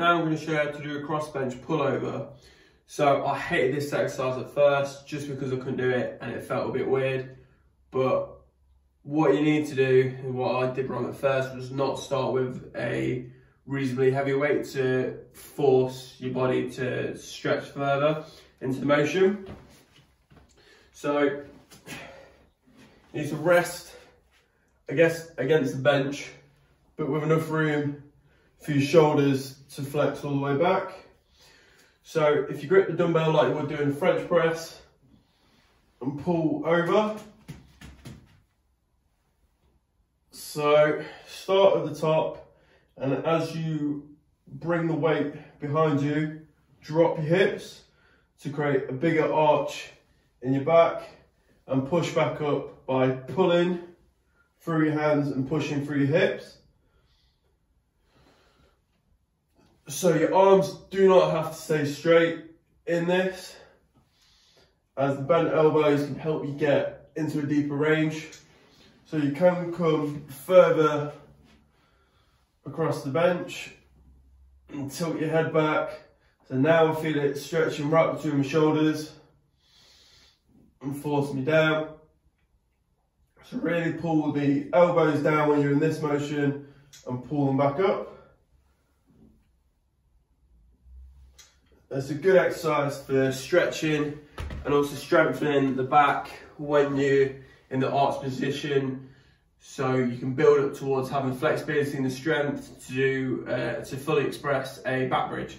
Now I'm going to show you how to do a cross bench pullover. So I hated this exercise at first just because I couldn't do it and it felt a bit weird. But what you need to do, and what I did wrong at first, was not start with a reasonably heavy weight to force your body to stretch further into the motion. So you need to rest, I guess, against the bench, but with enough room for your shoulders to flex all the way back. So if you grip the dumbbell like you would do in French press and pull over. So start at the top and as you bring the weight behind you, drop your hips to create a bigger arch in your back and push back up by pulling through your hands and pushing through your hips. So your arms do not have to stay straight in this as the bent elbows can help you get into a deeper range. So you can come further across the bench and tilt your head back. So now I feel it stretching right between my shoulders and forcing me down. So really pull the elbows down when you're in this motion and pull them back up. It's a good exercise for stretching and also strengthening the back when you're in the arch position. So you can build up towards having flexibility and the strength to, uh, to fully express a back bridge.